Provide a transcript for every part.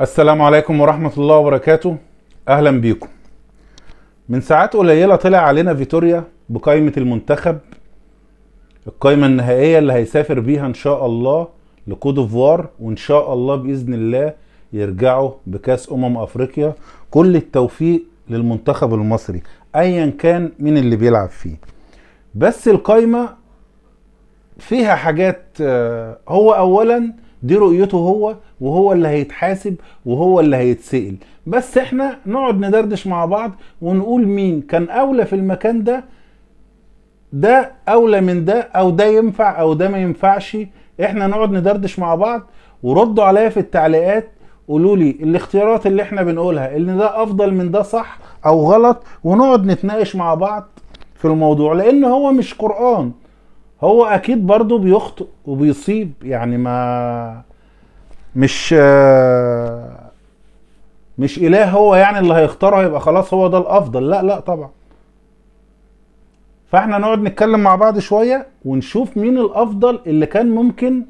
السلام عليكم ورحمة الله وبركاته. أهلا بيكم. من ساعات قليلة طلع علينا فيتوريا بقائمة المنتخب القائمة النهائية اللي هيسافر بيها إن شاء الله لكوت ديفوار وإن شاء الله بإذن الله يرجعوا بكأس أمم أفريقيا. كل التوفيق للمنتخب المصري أيا كان مين اللي بيلعب فيه. بس القائمة فيها حاجات آه، هو اولا دي رؤيته هو وهو اللي هيتحاسب وهو اللي هيتسأل. بس إحنا نقعد ندردش مع بعض ونقول مين كان أولى في المكان ده ده أولى من ده أو ده ينفع أو ده ما ينفعش. إحنا نقعد ندردش مع بعض وردوا عليا في التعليقات قولوا لي الاختيارات اللي إحنا بنقولها ان ده أفضل من ده صح أو غلط ونقعد نتناقش مع بعض في الموضوع. لأن هو مش قرآن. هو أكيد برضو بيخطئ وبيصيب يعني ما مش مش إله هو يعني اللي هيختاره يبقى خلاص هو ده الأفضل. لا لا طبعا. فإحنا نقعد نتكلم مع بعض شوية ونشوف مين الأفضل اللي كان ممكن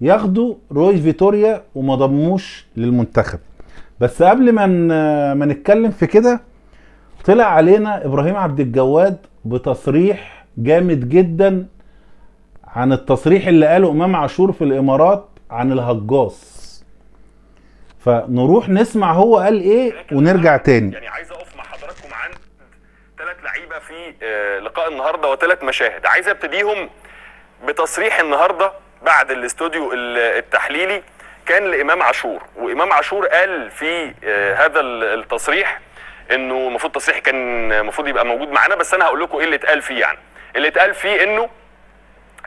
ياخدوا روي فيتوريا وما ضموش للمنتخب. بس قبل ما ما نتكلم في كده طلع علينا إبراهيم عبد الجواد بتصريح جامد جدا عن التصريح اللي قاله إمام عاشور في الإمارات عن الهجاص. فنروح نسمع هو قال إيه ونرجع تاني. يعني عايز اقف مع حضراتكم عند ثلاث لعيبة في آه، لقاء النهارده وثلاث مشاهد. عايز أبتديهم بتصريح النهارده بعد الاستوديو ال- التحليلي كان لإمام عاشور. وإمام عاشور قال في آه، هذا ال- التصريح إنه المفروض التصريح كان المفروض يبقى موجود معانا بس أنا هقول لكم إيه اللي اتقال فيه يعني. اللي اتقال فيه إنه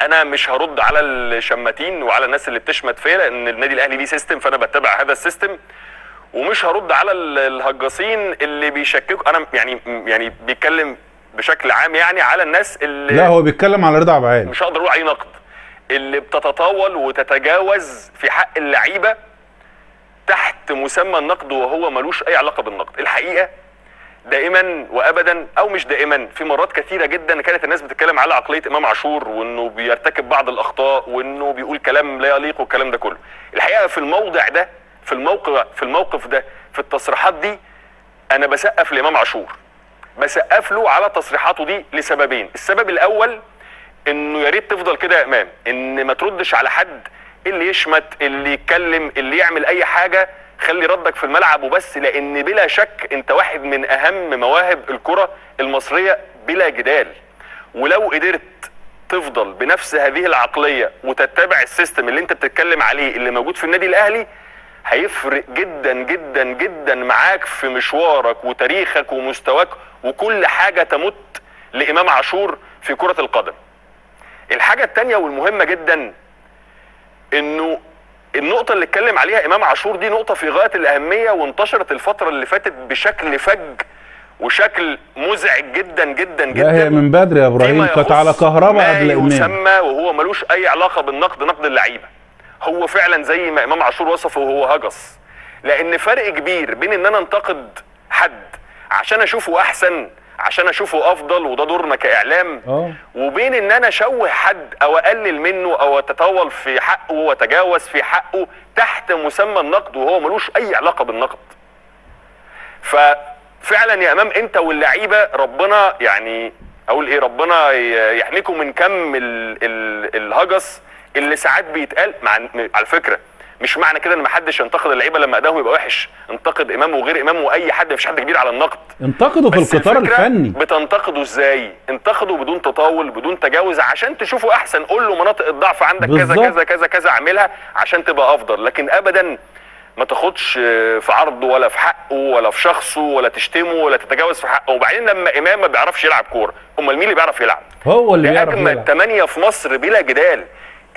أنا مش هرد على الشماتين وعلى الناس اللي بتشمت فيا لأن النادي الأهلي ليه system فأنا بتبع هذا ال system. ومش هرد على ال- الهجاصين اللي بيشككوا أنا يعني يعني بيتكلم بشكل عام يعني على الناس اللي لا هو بيتكلم على رضا عبد العال مش هقدر أقول عليه نقد. اللي بتتطاول وتتجاوز في حق اللعيبة تحت مسمى النقد وهو ملوش أي علاقة بالنقد. الحقيقة دائما وابدا أو مش دائما في مرات كثيرة جدا كانت الناس بتتكلم على عقلية إمام عاشور وإنه بيرتكب بعض الأخطاء وإنه بيقول كلام لا يليق والكلام ده كله. الحقيقة في الموضع ده في الموقف في الموقف ده في التصريحات دي أنا بسقف لإمام عاشور. بسقف له على تصريحاته دي لسببين. السبب الأول إنه يا ريت تفضل كده يا إمام إن ما تردش على حد اللي يشمت اللي يتكلم اللي يعمل أي حاجة خلي ردك في الملعب وبس لأن بلا شك أنت واحد من أهم مواهب الكرة المصرية بلا جدال. ولو قدرت تفضل بنفس هذه العقلية وتتبع السيستم اللي أنت بتتكلم عليه اللي موجود في النادي الأهلي هيفرق جدا جدا جدا معاك في مشوارك وتاريخك ومستواك وكل حاجة تمت لإمام عاشور في كرة القدم. الحاجة التانية والمهمة جدا إنه النقطة اللي اتكلم عليها إمام عاشور دي نقطة في غاية الأهمية وانتشرت الفترة اللي فاتت بشكل فج وشكل مزعج جدا جدا جدا. لا هي من بدري يا إبراهيم. كانت على كهرباء قبل امام يسمى وهو ملوش أي علاقة بالنقد نقد اللعيبة. هو فعلا زي ما إمام عاشور وصفه وهو هجس لأن فرق كبير بين إن أنا انتقد حد عشان أشوفه أحسن عشان أشوفه أفضل وده دورنا كإعلام. آه. وبين إن أنا أشوه حد أو أقلل منه أو أتطاول في حقه وأتجاوز في حقه تحت مسمى النقد وهو ملوش أي علاقة بالنقد. ففعلا يا إمام أنت واللعيبة ربنا يعني أقول إيه ربنا يحميكم من كم ال ال الهجس اللي ساعات بيتقال مع على فكرة مش معنى كده إن محدش ينتقد اللعيبة لما ادائهم يبقى وحش. انتقد إمام وغير إمام وأي حد مفيش حد كبير على النقد. انتقدوا في القطار الفني. بتنتقده إزاي؟ انتقده بدون تطاول بدون تجاوز عشان تشوفه أحسن. قول له مناطق الضعف عندك كذا. كذا كذا كذا اعملها عشان تبقى أفضل. لكن ابدا ما تاخدش في عرضه ولا في حقه ولا في شخصه ولا تشتمه ولا تتجاوز في حقه. وبعدين لما إمام ما بيعرفش يلعب كورة أمال مين اللي بيعرف يلعب؟ هو اللي بيعرف يلعب. ثمانية في مصر بلا جدال.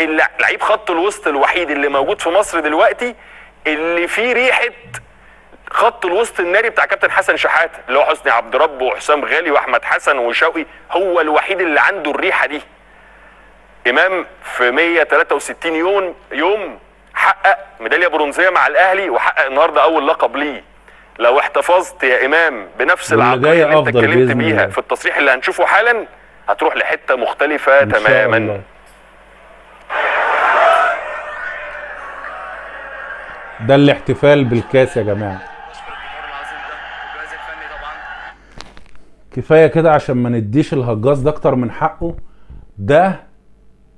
لعيب خط الوسط الوحيد اللي موجود في مصر دلوقتي اللي فيه ريحة خط الوسط الناري بتاع كابتن حسن شحاته اللي هو حسني عبد رب وحسام غالي وأحمد حسن وشوقي هو الوحيد اللي عنده الريحة دي. إمام في 163 يوم يوم حقق ميدالية برونزية مع الأهلي وحقق النهارده أول لقب ليه. لو احتفظت يا إمام بنفس العقلية اللي أنت اتكلمت بيها. في التصريح اللي هنشوفه حالا هتروح لحتة مختلفة تماما. ده الاحتفال بالكاس يا جماعة. كفاية كده عشان ما نديش الهجاص ده أكتر من حقه. ده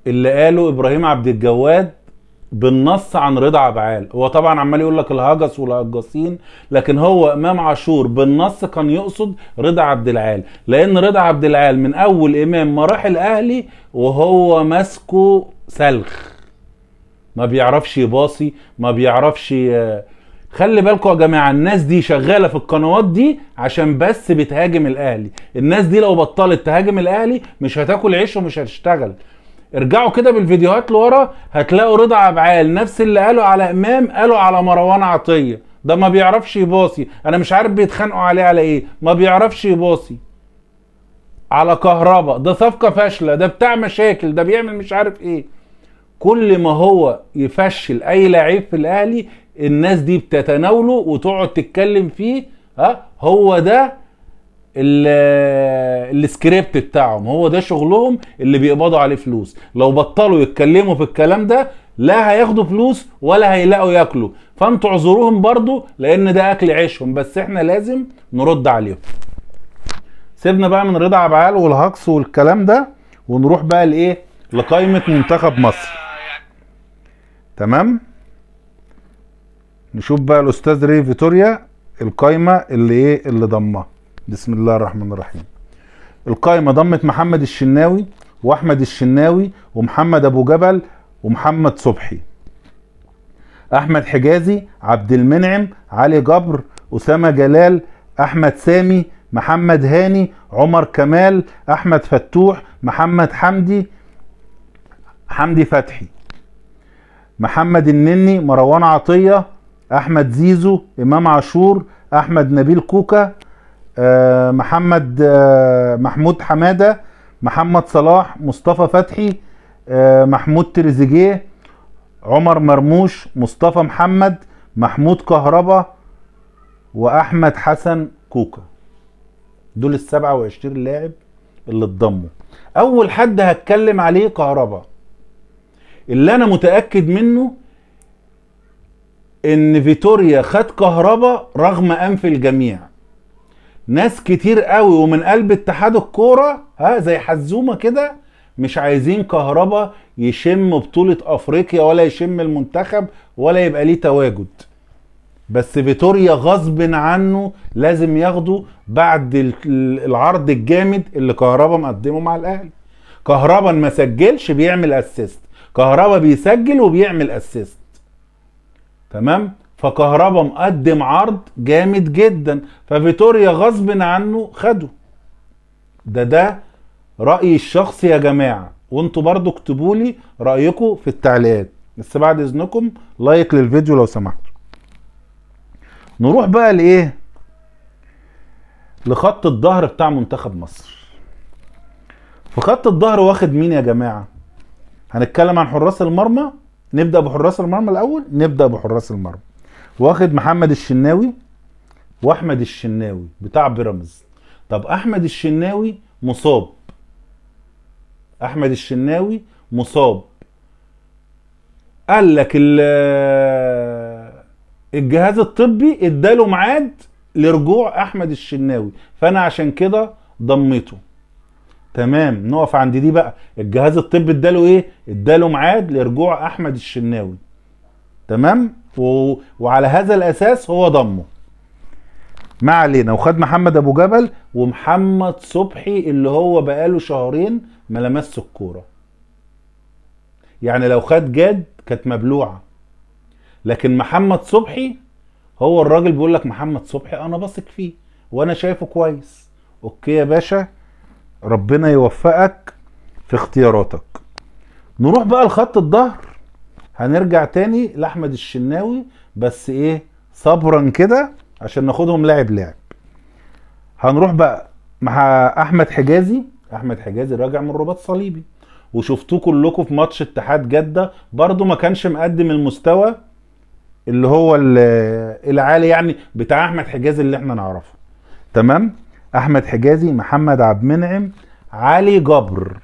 اللي قاله إبراهيم عبد الجواد بالنص عن رضا عبعال هو طبعا عمال يقول لك الهجس والهجاصين لكن هو إمام عاشور بالنص كان يقصد رضا عبد العال. لأن رضا عبد العال من أول إمام ما راح الاهلي وهو ماسكه سلخ ما بيعرفش يباصي ما بيعرفش خلي بالكم يا جماعة الناس دي شغالة في القنوات دي عشان بس بتهاجم الأهلي. الناس دي لو بطلت تهاجم الأهلي مش هتاكل عيش ومش هتشتغل. ارجعوا كده بالفيديوهات لورا هتلاقوا رضا عبعال نفس اللي قالوا على إمام قالوا على مروان عطية. ده ما بيعرفش يباصي. أنا مش عارف بيتخانقوا عليه على إيه. ما بيعرفش يباصي. على كهربا. ده صفقة فاشلة. ده بتاع مشاكل. ده بيعمل مش عارف إيه. كل ما هو يفشل أي لعيب في الأهلي الناس دي بتتناوله وتقعد تتكلم فيه ها هو ده ال- السكريبت بتاعهم هو ده شغلهم اللي بيقبضوا عليه فلوس. لو بطلوا يتكلموا في الكلام ده لا هياخدوا فلوس ولا هيلاقوا ياكلوا. فانتوا اعذروهم برضو لأن ده أكل عيشهم بس إحنا لازم نرد عليهم. سيبنا بقى من رضا عبعال والهجص والكلام ده ونروح بقى لإيه؟ لقائمة منتخب مصر. تمام؟ نشوف بقى الأستاذ ري فيتوريا القايمة اللي إيه؟ اللي ضمها بسم الله الرحمن الرحيم. القايمة ضمت محمد الشناوي وأحمد الشناوي ومحمد أبو جبل ومحمد صبحي. أحمد حجازي عبد المنعم علي جبر أسامة جلال أحمد سامي محمد هاني عمر كمال أحمد فتوح محمد حمدي حمدي فتحي. محمد النني مروان عطية أحمد زيزو إمام عاشور أحمد نبيل كوكا آه، محمد آه، محمود حمادة محمد صلاح مصطفى فتحي آه، محمود تريزيجيه عمر مرموش مصطفى محمد محمود كهربا وأحمد حسن كوكا. دول السبعة وعشرين لاعب اللي اتضموا. أول حد هتكلم عليه كهربا. اللي أنا متأكد منه إن فيتوريا خد كهربا رغم أنف الجميع. ناس كتير قوي ومن قلب اتحاد الكورة ها زي حزومة كده مش عايزين كهربا يشم بطولة أفريقيا ولا يشم المنتخب ولا يبقى ليه تواجد. بس فيتوريا غصب عنه لازم ياخده بعد ال- العرض الجامد اللي كهربا مقدمه مع الأهلي. كهربا ما سجلش بيعمل assist. كهربا بيسجل وبيعمل assist تمام؟ فكهربا مقدم عرض جامد جدا. ففيتوريا غصب عنه خده. ده ده رأيي الشخصي يا جماعة. وانتوا برضو اكتبوا لي رأيكم في التعليقات. بس بعد إذنكم لايك للفيديو لو سمحتوا. نروح بقى لإيه؟ لخط الظهر بتاع منتخب مصر. في خط الظهر واخد مين يا جماعة؟ هنتكلم عن حراس المرمى. نبدأ بحراس المرمى الأول. نبدأ بحراس المرمى. واخد محمد الشناوي وأحمد الشناوي بتاع بيراميدز. طب أحمد الشناوي مصاب. أحمد الشناوي مصاب. قال لك ال- الجهاز الطبي اداله ميعاد لرجوع أحمد الشناوي. فأنا عشان كده ضميته. تمام نقف عند دي بقى. الجهاز الطبي اداله إيه؟ اداله ميعاد لرجوع أحمد الشناوي. تمام؟ و... وعلى هذا الأساس هو ضمه. ما علينا. وخد محمد أبو جبل ومحمد صبحي اللي هو بقاله شهرين ما لمس الكورة. يعني لو خد جاد كانت مبلوعة. لكن محمد صبحي هو الراجل بيقول لك محمد صبحي أنا بثق فيه وأنا شايفه كويس. أوكي يا باشا؟ ربنا يوفقك في اختياراتك. نروح بقى لخط الظهر. هنرجع تاني لأحمد الشناوي بس إيه صبرا كده عشان ناخدهم لاعب لاعب. هنروح بقى مع أحمد حجازي. أحمد حجازي راجع من رباط صليبي. وشفتوه كلكم في ماتش اتحاد جدة. برضو ما كانش مقدم المستوى اللي هو ال- العالي يعني بتاع أحمد حجازي اللي إحنا نعرفه. تمام؟ أحمد حجازي محمد عبد المنعم علي جبر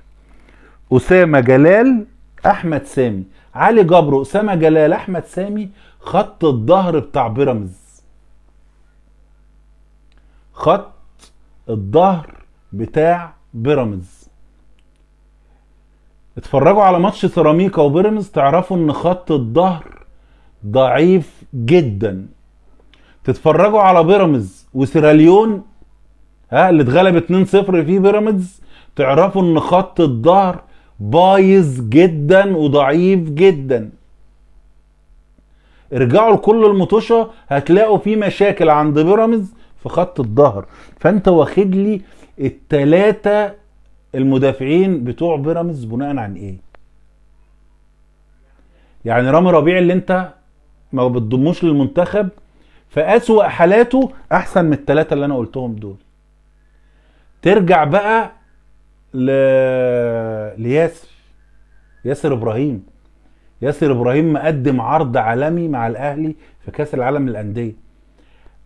أسامة جلال أحمد سامي. علي جبر أسامة جلال أحمد سامي خط الظهر بتاع بيراميدز. خط الظهر بتاع بيراميدز. اتفرجوا على ماتش سيراميكا وبيراميدز تعرفوا إن خط الظهر ضعيف جدا. تتفرجوا على بيراميدز وسيراليون ها اللي اتغلب 2-0 فيه بيراميدز تعرفوا إن خط الظهر بايظ جدا وضعيف جدا. ارجعوا لكل المطوشة هتلاقوا في مشاكل عند بيراميدز في خط الظهر فأنت واخد لي التلاتة المدافعين بتوع بيراميدز بناء عن إيه؟ يعني رامي ربيع اللي أنت ما بتضموش للمنتخب في أسوأ حالاته أحسن من التلاتة اللي أنا قلتهم دول. ترجع بقى ل... لياسر. ياسر إبراهيم. ياسر إبراهيم مقدم عرض عالمي مع الأهلي في كأس العالم للأندية.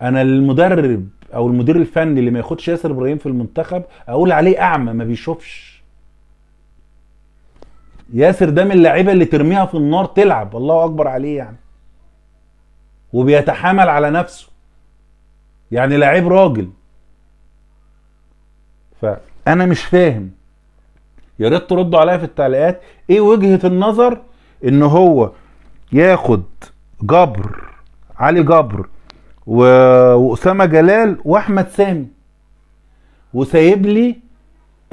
أنا المدرب أو المدير الفني اللي ما ياخدش ياسر إبراهيم في المنتخب أقول عليه أعمى ما بيشوفش. ياسر ده من اللعيبة اللي ترميها في النار تلعب الله أكبر عليه يعني. وبيتحامل على نفسه. يعني لعيب راجل. فأنا مش فاهم. يا ريت تردوا عليا في التعليقات. إيه وجهة النظر إن هو ياخد جبر علي جبر و... وأسامة جلال وأحمد سامي وسايب لي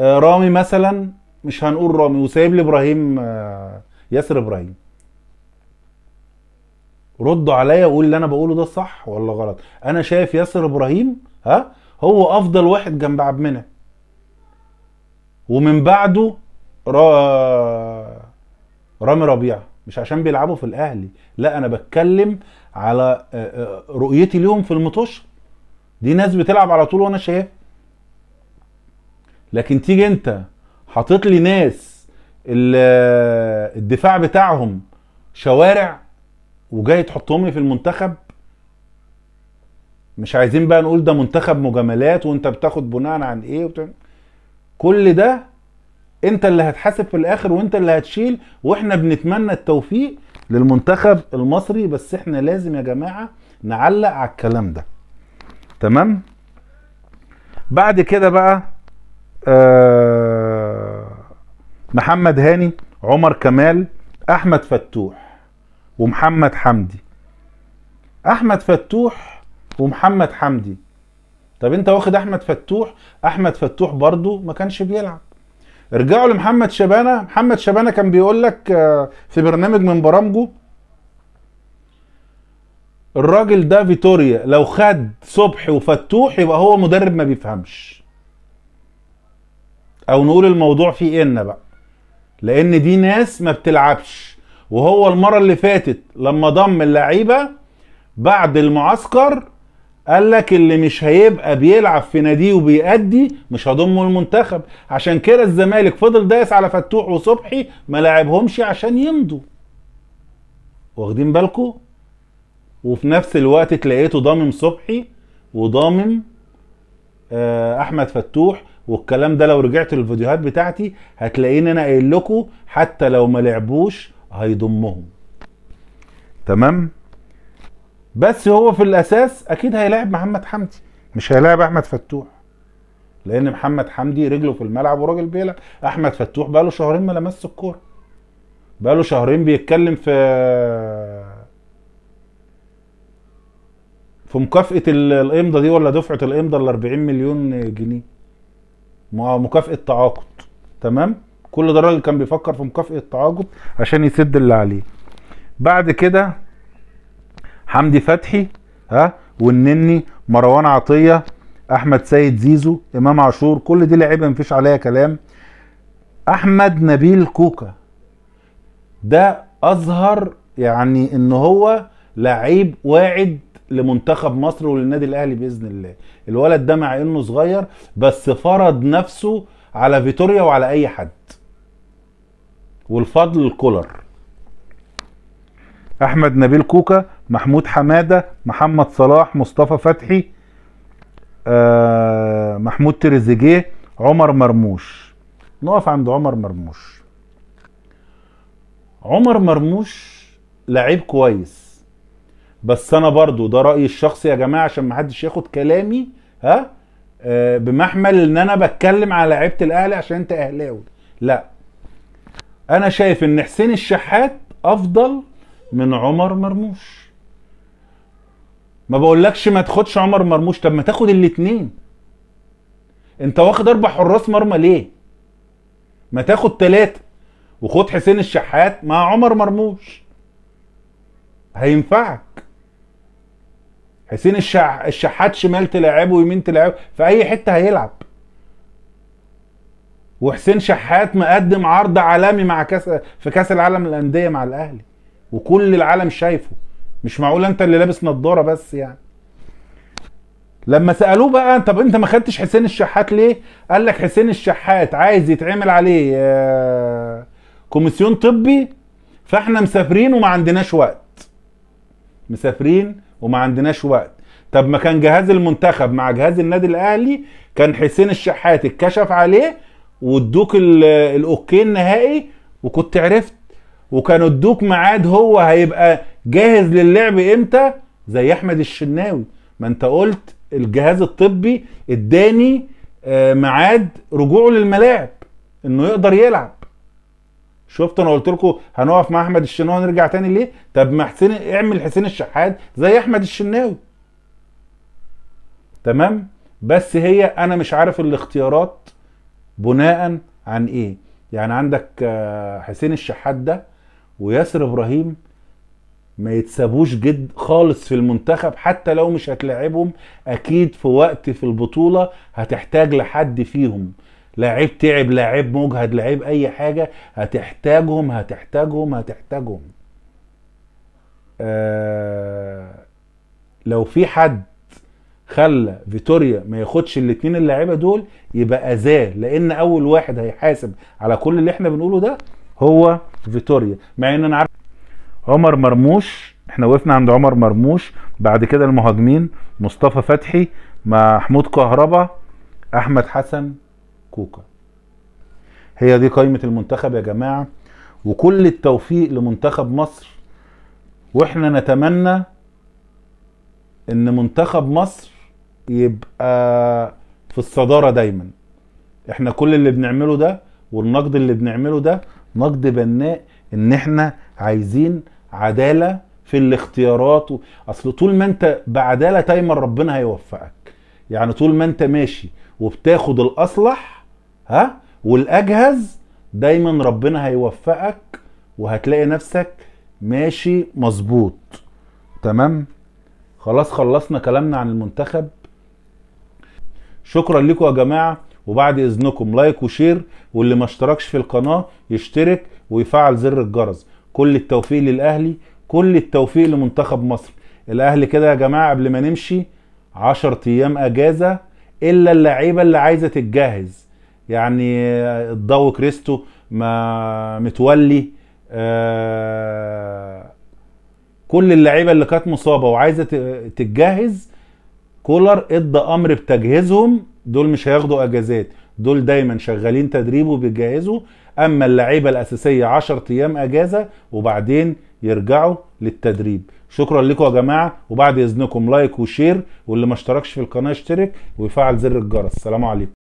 آه، رامي مثلا مش هنقول رامي وسايب لي إبراهيم آه، ياسر إبراهيم. ردوا عليا وقول اللي أنا بقوله ده صح ولا غلط. أنا شايف ياسر إبراهيم ها هو أفضل واحد جنب عبد المنعم. ومن بعده را... رامي ربيعة. مش عشان بيلعبوا في الأهلي. لا أنا بتكلم على آه، آه، رؤيتي ليهم في المطوشه دي ناس بتلعب على طول وأنا شايف. لكن تيجي أنت حاطط لي ناس ال- الدفاع بتاعهم شوارع وجاي تحطهم لي في المنتخب مش عايزين بقى نقول ده منتخب مجاملات وأنت بتاخد بناء عن إيه وبتاع. كل ده انت اللي هتحاسب في الآخر وانت اللي هتشيل وإحنا بنتمنى التوفيق للمنتخب المصري بس إحنا لازم يا جماعة نعلق على الكلام ده. تمام؟ بعد كده بقى آه محمد هاني عمر كمال أحمد فتوح ومحمد حمدي. أحمد فتوح ومحمد حمدي. طب انت واخد احمد فتوح احمد فتوح برضو ما كانش بيلعب. ارجعوا لمحمد شبانة محمد شبانة كان بيقول لك آه، في برنامج من برامجه الراجل ده فيتوريا لو خد صبحي وفتوح يبقى هو مدرب ما بيفهمش. أو نقول الموضوع فيه إن بقى؟ لأن دي ناس ما بتلعبش. وهو المرة اللي فاتت لما ضم اللعيبة بعد المعسكر قال لك اللي مش هيبقى بيلعب في ناديه وبيأدي مش هضمه المنتخب. عشان كده الزمالك فضل دايس على فتوح وصبحي ما لعبهمش عشان يمضوا. واخدين بالكم وفي نفس الوقت تلاقيته ضامم صبحي وضامم آه، أحمد فتوح. والكلام ده لو رجعت للفيديوهات بتاعتي هتلاقيني أنا قايل لكم حتى لو ما لعبوش هيضمهم. تمام؟ بس هو في الأساس أكيد هيلاعب محمد حمدي مش هيلاعب أحمد فتوح. لأن محمد حمدي رجله في الملعب وراجل بيلعب. أحمد فتوح بقاله شهرين ما لمسش الكورة. بقاله شهرين بيتكلم في في مكافأة ال- الإمضة دي ولا دفعة الإمضة ال 40 مليون جنيه. مع مكافأة تعاقد تمام؟ كل ده الراجل كان بيفكر في مكافأة تعاقد عشان يسد اللي عليه. بعد كده حمدي فتحي ها والنني مروان عطية أحمد سيد زيزو إمام عاشور كل دي لعيبة مفيش عليها كلام. أحمد نبيل كوكا. ده أظهر يعني إن هو لعيب واعد لمنتخب مصر وللنادي الأهلي بإذن الله. الولد ده مع إنه صغير بس فرض نفسه على فيتوريا وعلى أي حد. والفضل الكولر أحمد نبيل كوكا محمود حمادة محمد صلاح مصطفى فتحي آه محمود تريزيجيه عمر مرموش. نقف عند عمر مرموش. عمر مرموش لعيب كويس. بس أنا برضو ده رأيي الشخصي يا جماعة عشان ما حدش ياخد كلامي ها؟ آه، بمحمل إن أنا بتكلم على لعيبة الأهلي عشان أنت أهلاوي. لا. أنا شايف إن حسين الشحات أفضل من عمر مرموش. ما بقولكش ما تاخدش عمر مرموش. طب ما تاخد الاتنين. انت واخد أربع حراس مرمى ليه؟ ما تاخد تلاتة. وخد حسين الشحات مع عمر مرموش. هينفعك. حسين الشح... الشحات شمال تلعبه ويمين تلعبه. في أي حتة هيلعب. وحسين شحات مقدم عرض عالمي مع كاس في كأس العالم للأندية مع الأهلي. وكل العالم شايفه. مش معقول انت اللي لابس نظاره بس يعني. لما سألوه بقى طب انت ما خدتش حسين الشحات ليه؟ قال لك حسين الشحات عايز يتعمل عليه آه، قومسيون طبي فاحنا مسافرين وما عندناش وقت. مسافرين وما عندناش وقت. طب ما كان جهاز المنتخب مع جهاز النادي الأهلي كان حسين الشحات اتكشف عليه وادوك ال- ال OK النهائي وكنت عرفت وكانوا ادوك ميعاد هو هيبقى جاهز للعب إمتى؟ زي أحمد الشناوي. ما انت قلت الجهاز الطبي اداني آه، ميعاد رجوعه للملاعب إنه يقدر يلعب. شفت؟ أنا قلت لكم هنقف مع أحمد الشناوي ونرجع تاني ليه؟ طب ما حسين اعمل حسين الشحات زي أحمد الشناوي. تمام؟ بس هي أنا مش عارف الاختيارات بناء عن إيه. يعني عندك آه، حسين الشحات ده وياسر إبراهيم ما يتسابوش جد خالص في المنتخب حتى لو مش هتلاعبهم أكيد في وقت في البطولة هتحتاج لحد فيهم. لاعب تعب لاعب مجهد لاعب أي حاجة هتحتاجهم هتحتاجهم هتحتاجهم. آه لو في حد خلى فيتوريا ما ياخدش الاثنين اللاعيبه دول يبقى اذاه لأن أول واحد هيحاسب على كل اللي إحنا بنقوله ده هو فيتوريا. مع إن أنا عارف عمر مرموش إحنا وقفنا عند عمر مرموش. بعد كده المهاجمين مصطفى فتحي محمود كهربا أحمد حسن كوكا. هي دي قائمة المنتخب يا جماعة. وكل التوفيق لمنتخب مصر. وإحنا نتمنى إن منتخب مصر يبقى في الصدارة دايما. إحنا كل اللي بنعمله ده والنقد اللي بنعمله ده نقد بناء إن إحنا عايزين عدالة في الاختيارات و... أصل طول ما أنت بعدالة دايما ربنا هيوفقك. يعني طول ما أنت ماشي وبتاخد الأصلح ها والأجهز دايما ربنا هيوفقك وهتلاقي نفسك ماشي مظبوط. تمام؟ خلاص خلصنا كلامنا عن المنتخب. شكرا لكم يا جماعة. وبعد إذنكم like و share واللي ما اشتركش في القناة يشترك ويفعل زر الجرس. كل التوفيق للأهلي كل التوفيق لمنتخب مصر. الأهلي كده يا جماعة قبل ما نمشي عشر أيام أجازة إلا اللعيبة اللي عايزة تتجهز. يعني الضو كريستو ما متولي آه كل اللعيبة اللي كانت مصابة وعايزة تتجهز كولر ادى أمر بتجهيزهم دول مش هياخدوا أجازات دول دايما شغالين تدريب وبيجهزوا أما اللعيبة الأساسية 10 أيام أجازة وبعدين يرجعوا للتدريب. شكرا لكم يا جماعة وبعد إذنكم like و share واللي ما اشتركش في القناة يشترك ويفعل زر الجرس. السلام عليكم.